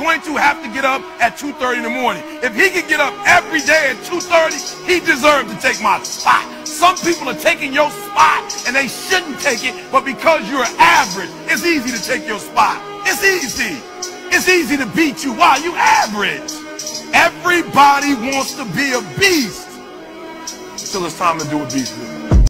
going to have to get up at 2.30 in the morning. If he can get up every day at 2.30, he deserves to take my spot. Some people are taking your spot and they shouldn't take it, but because you're average, it's easy to take your spot. It's easy. It's easy to beat you. Why? You average. Everybody wants to be a beast until it's time to do a beast business.